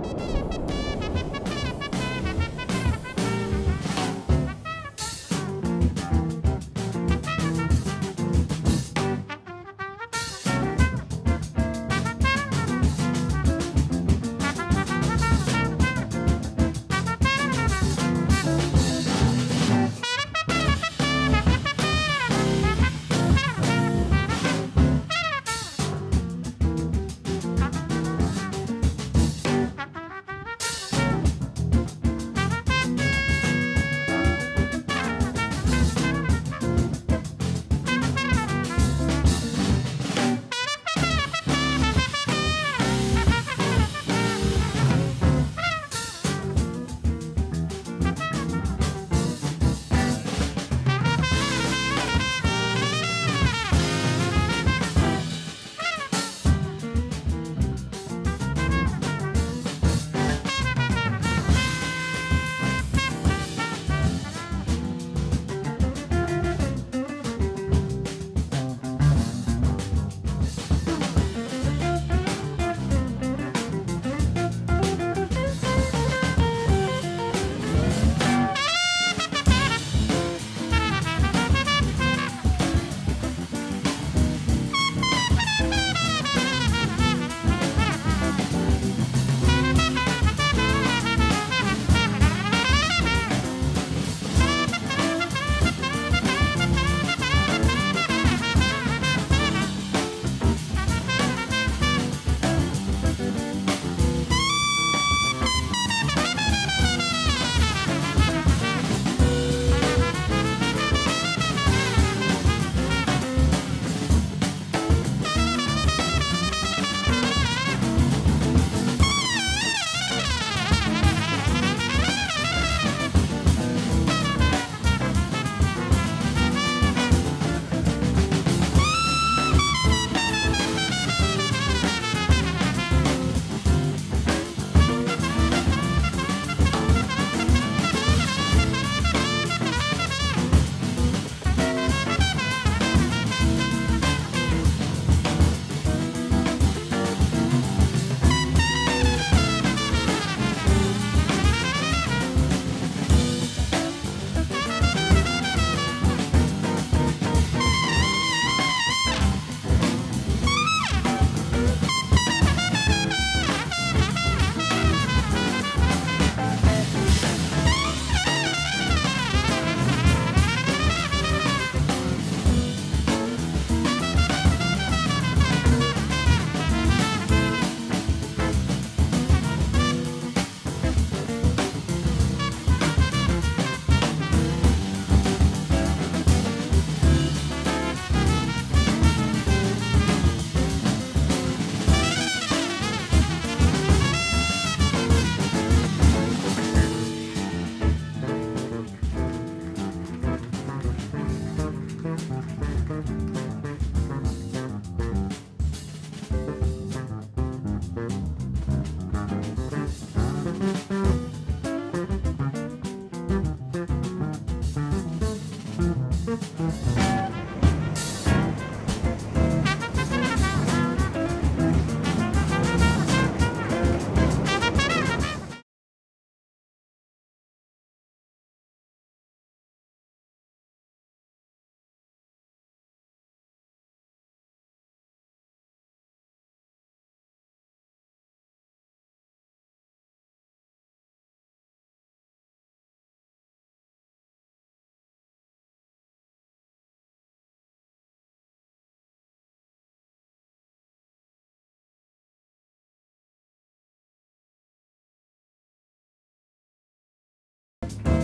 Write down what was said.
Bye. Thank